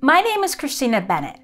My name is Christina Bennett.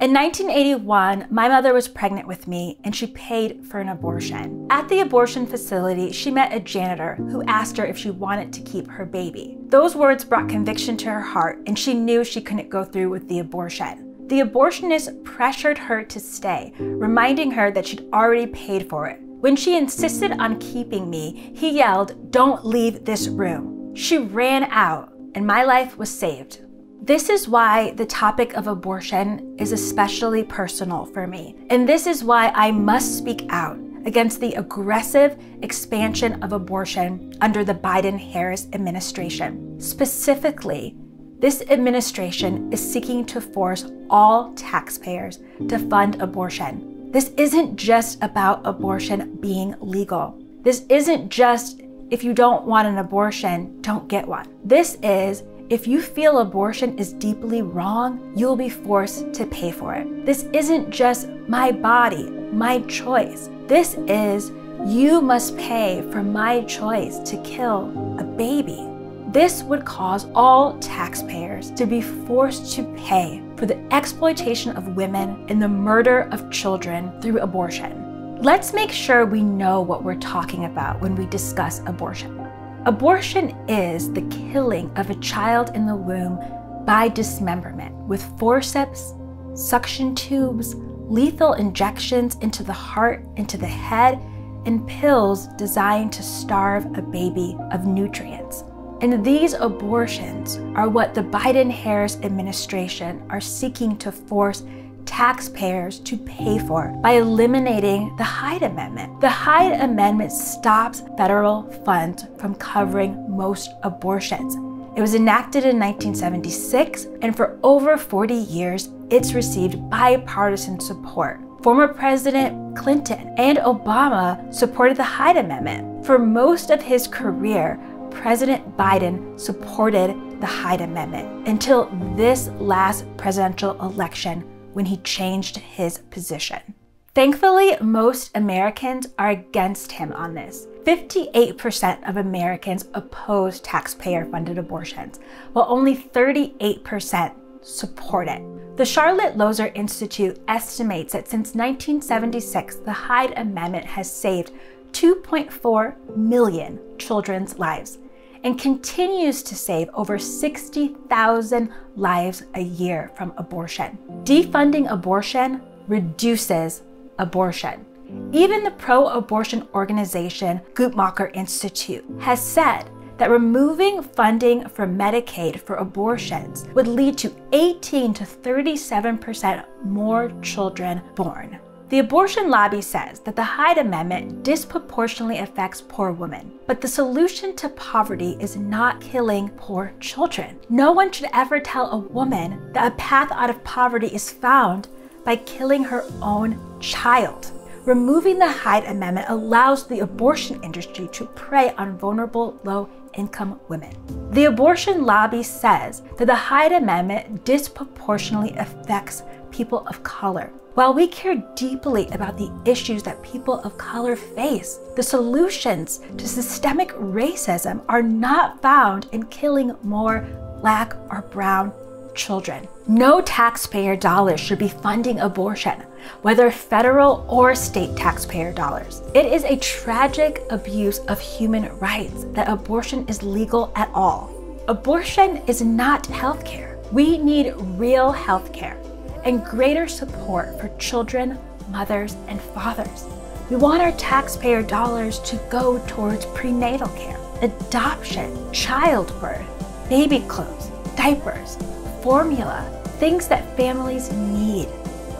In 1981, my mother was pregnant with me and she paid for an abortion. At the abortion facility, she met a janitor who asked her if she wanted to keep her baby. Those words brought conviction to her heart and she knew she couldn't go through with the abortion. The abortionist pressured her to stay, reminding her that she'd already paid for it. When she insisted on keeping me, he yelled, Don't leave this room. She ran out and my life was saved. This is why the topic of abortion is especially personal for me. And this is why I must speak out against the aggressive expansion of abortion under the Biden Harris administration. Specifically, this administration is seeking to force all taxpayers to fund abortion. This isn't just about abortion being legal. This isn't just if you don't want an abortion, don't get one. This is if you feel abortion is deeply wrong, you'll be forced to pay for it. This isn't just my body, my choice. This is you must pay for my choice to kill a baby. This would cause all taxpayers to be forced to pay for the exploitation of women and the murder of children through abortion. Let's make sure we know what we're talking about when we discuss abortion. Abortion is the killing of a child in the womb by dismemberment with forceps, suction tubes, lethal injections into the heart, into the head, and pills designed to starve a baby of nutrients. And these abortions are what the Biden Harris administration are seeking to force taxpayers to pay for by eliminating the Hyde Amendment. The Hyde Amendment stops federal funds from covering most abortions. It was enacted in 1976, and for over 40 years, it's received bipartisan support. Former President Clinton and Obama supported the Hyde Amendment. For most of his career, President Biden supported the Hyde Amendment until this last presidential election when he changed his position. Thankfully, most Americans are against him on this. 58% of Americans oppose taxpayer funded abortions, while only 38% support it. The Charlotte Lozier Institute estimates that since 1976, the Hyde Amendment has saved 2.4 million children's lives and continues to save over 60,000 lives a year from abortion. Defunding abortion reduces abortion. Even the pro abortion organization Guttmacher Institute has said that removing funding for Medicaid for abortions would lead to 18 to 37% more children born. The abortion lobby says that the Hyde Amendment disproportionately affects poor women, but the solution to poverty is not killing poor children. No one should ever tell a woman that a path out of poverty is found by killing her own child. Removing the Hyde Amendment allows the abortion industry to prey on vulnerable, low income women. The abortion lobby says that the Hyde Amendment disproportionately affects people of color, while we care deeply about the issues that people of color face, the solutions to systemic racism are not found in killing more black or brown children. No taxpayer dollars should be funding abortion, whether federal or state taxpayer dollars. It is a tragic abuse of human rights that abortion is legal at all. Abortion is not healthcare. We need real healthcare and greater support for children, mothers, and fathers. We want our taxpayer dollars to go towards prenatal care, adoption, childbirth, baby clothes, diapers, formula, things that families need.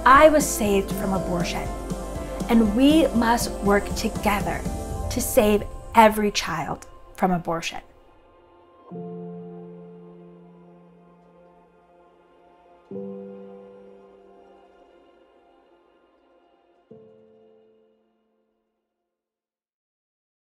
I was saved from abortion, and we must work together to save every child from abortion.